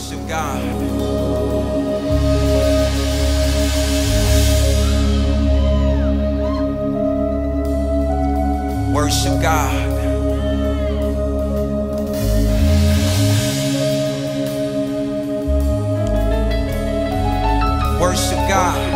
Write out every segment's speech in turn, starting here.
Worship God. Worship God. Worship God.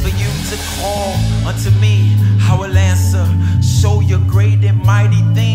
for you to call unto me. I will answer, show your great and mighty things.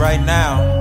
Right now,